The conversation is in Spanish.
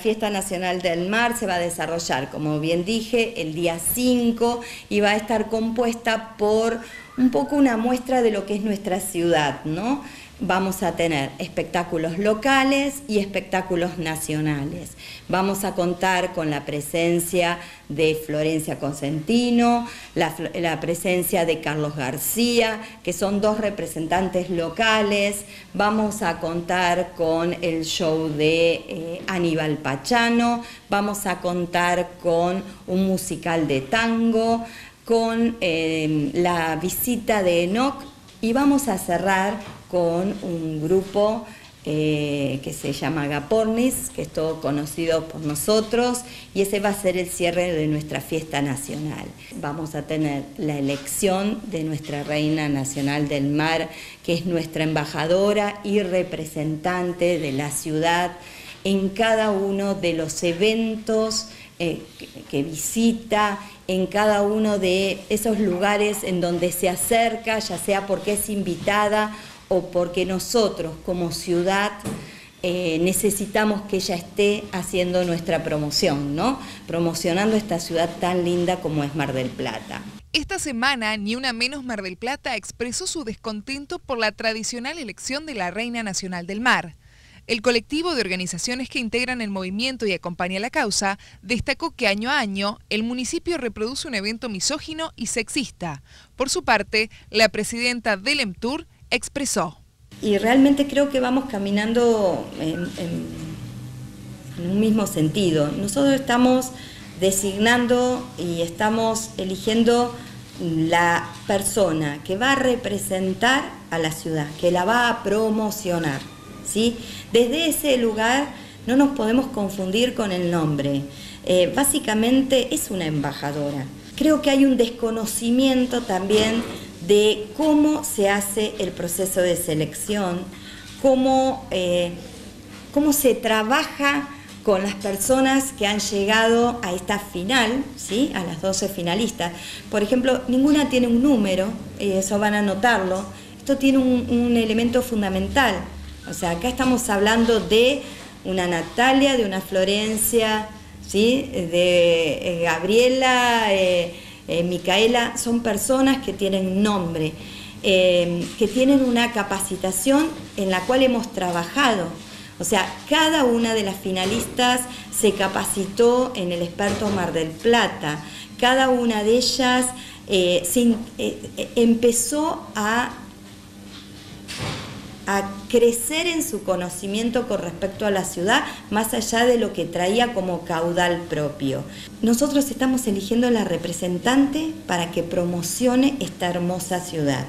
Fiesta Nacional del Mar se va a desarrollar, como bien dije, el día 5 y va a estar compuesta por un poco una muestra de lo que es nuestra ciudad, ¿no? vamos a tener espectáculos locales y espectáculos nacionales. Vamos a contar con la presencia de Florencia Consentino, la, presencia de Carlos García, que son dos representantes locales. Vamos a contar con el show de eh, Aníbal Pachano, vamos a contar con un musical de tango, con eh, la visita de Enoch y vamos a cerrar con un grupo eh, que se llama Gapornis, que es todo conocido por nosotros, y ese va a ser el cierre de nuestra fiesta nacional. Vamos a tener la elección de nuestra Reina Nacional del Mar, que es nuestra embajadora y representante de la ciudad en cada uno de los eventos eh, que visita, en cada uno de esos lugares en donde se acerca, ya sea porque es invitada o porque nosotros como ciudad eh, necesitamos que ella esté haciendo nuestra promoción, ¿no? Promocionando esta ciudad tan linda como es Mar del Plata. Esta semana, Ni Una Menos Mar del Plata expresó su descontento por la tradicional elección de la Reina Nacional del Mar. El colectivo de organizaciones que integran el movimiento y acompaña la causa destacó que año a año el municipio reproduce un evento misógino y sexista. Por su parte, la presidenta del EMTUR expresó. Y realmente creo que vamos caminando en, un mismo sentido. Nosotros estamos designando y estamos eligiendo la persona que va a representar a la ciudad, que la va a promocionar. Desde ese lugar no nos podemos confundir con el nombre. Eh, básicamente es una embajadora. Creo que hay un desconocimiento también de cómo se hace el proceso de selección, cómo, eh, cómo se trabaja con las personas que han llegado a esta final, ¿sí? a las 12 finalistas. Por ejemplo, ninguna tiene un número, eso van a notarlo. Esto tiene un, elemento fundamental. O sea, acá estamos hablando de una Natalia, de una Florencia, ¿sí? de eh, Gabriela. Eh, eh, Micaela, son personas que tienen nombre, que tienen una capacitación en la cual hemos trabajado. O sea, cada una de las finalistas se capacitó en el experto Mar del Plata. Cada una de ellas empezó a a crecer en su conocimiento con respecto a la ciudad, más allá de lo que traía como caudal propio. Nosotros estamos eligiendo la representante para que promocione esta hermosa ciudad.